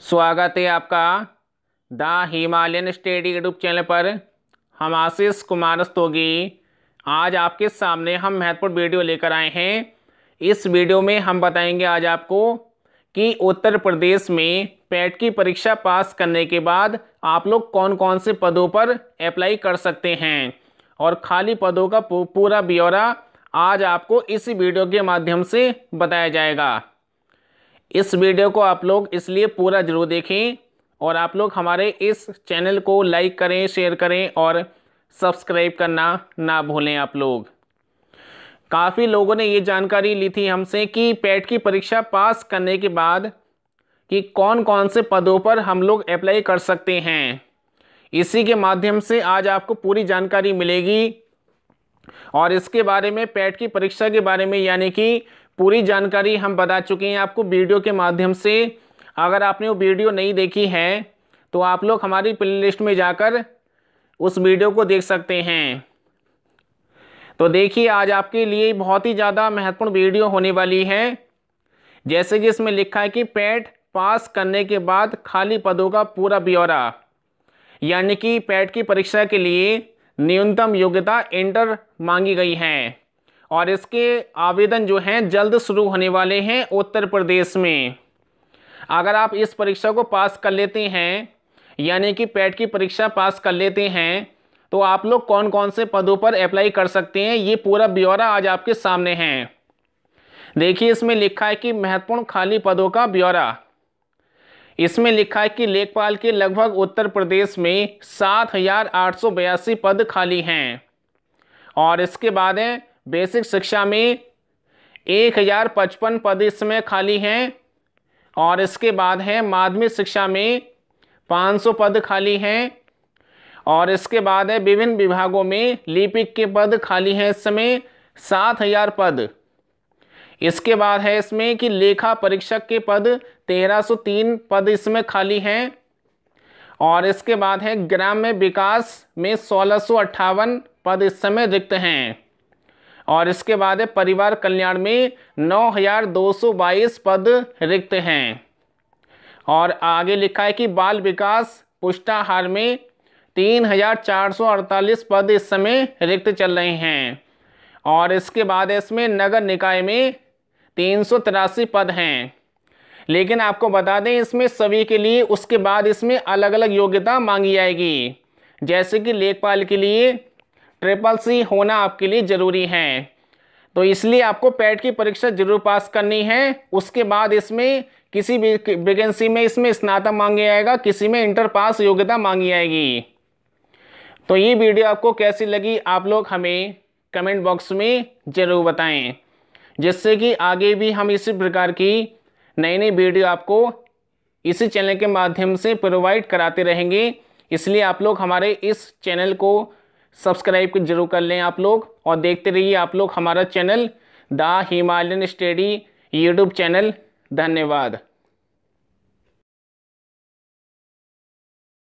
स्वागत है आपका the Himalayan Study YouTube channel पर। हम आशीष कुमार स्तोगी। आज आपके सामने हम महत्वपूर्ण वीडियो लेकर आए हैं। इस वीडियो में हम बताएँगे आज आपको कि उत्तर प्रदेश में पैट की परीक्षा पास करने के बाद आप लोग कौन कौन से पदों पर अप्लाई कर सकते हैं। और खाली पदों का पूरा ब्यौरा आज आपको इस वीडियो के माध्यम से बताया जाएगा। इस वीडियो को आप लोग इसलिए पूरा ज़रूर देखें और आप लोग हमारे इस चैनल को लाइक करें, शेयर करें और सब्सक्राइब करना ना भूलें आप लोग। काफ़ी लोगों ने ये जानकारी ली थी हमसे कि पैट की परीक्षा पास करने के बाद कि कौन कौन से पदों पर हम लोग अप्लाई कर सकते हैं। इसी के माध्यम से आज आपको पूरी जानकारी मिलेगी और इसके बारे में, पैट की परीक्षा के बारे में, यानी कि पूरी जानकारी हम बता चुके हैं आपको वीडियो के माध्यम से। अगर आपने वो वीडियो नहीं देखी है तो आप लोग हमारी प्लेलिस्ट में जाकर उस वीडियो को देख सकते हैं। तो देखिए, आज आपके लिए बहुत ही ज़्यादा महत्वपूर्ण वीडियो होने वाली है। जैसे कि इसमें लिखा है कि पैट पास करने के बाद खाली पदों का पूरा ब्यौरा, यानी कि पैट की परीक्षा के लिए न्यूनतम योग्यता इंटर मांगी गई है। और इसके आवेदन जो हैं, जल्द शुरू होने वाले हैं उत्तर प्रदेश में। अगर आप इस परीक्षा को पास कर लेते हैं, यानी कि पैट की परीक्षा पास कर लेते हैं तो आप लोग कौन कौन से पदों पर अप्लाई कर सकते हैं, ये पूरा ब्यौरा आज आपके सामने है। देखिए, इसमें लिखा है कि महत्वपूर्ण खाली पदों का ब्यौरा। इसमें लिखा है कि लेखपाल के लगभग उत्तर प्रदेश में सात हज़ार आठ सौ बयासी पद खाली हैं। और इसके बाद है बेसिक शिक्षा में एक हज़ार पचपन पद इसमें खाली हैं और इसके बाद है माध्यमिक शिक्षा में 500 पद खाली हैं और इसके बाद है विभिन्न विभागों में लिपिक के पद खाली हैं इस समय सात हज़ार पद। इसके बाद है इसमें कि लेखा परीक्षक के पद 1303 पद इसमें खाली हैं और इसके बाद है ग्राम्य विकास में सोलह पद इस समय रिक्त हैं। और इसके बाद परिवार कल्याण में 9222 पद रिक्त हैं। और आगे लिखा है कि बाल विकास पुष्टाहार में 3448 पद इस समय रिक्त चल रहे हैं। और इसके बाद इसमें नगर निकाय में तीन सौ तिरासी पद हैं। लेकिन आपको बता दें, इसमें सभी के लिए, उसके बाद इसमें अलग अलग योग्यता मांगी जाएगी। जैसे कि लेखपाल के लिए ट्रिपल सी होना आपके लिए ज़रूरी है। तो इसलिए आपको पैट की परीक्षा ज़रूर पास करनी है। उसके बाद इसमें किसी भी वैकेंसी में इसमें स्नातक मांगे जाएगा, किसी में इंटर पास योग्यता मांगी जाएगी। तो ये वीडियो आपको कैसी लगी, आप लोग हमें कमेंट बॉक्स में ज़रूर बताएँ। जिससे कि आगे भी हम इसी प्रकार की नई नई वीडियो आपको इसी चैनल के माध्यम से प्रोवाइड कराते रहेंगे। इसलिए आप लोग हमारे इस चैनल को सब्सक्राइब ज़रूर कर लें आप लोग और देखते रहिए आप लोग हमारा channel the Himalayan Study YouTube channel. धन्यवाद।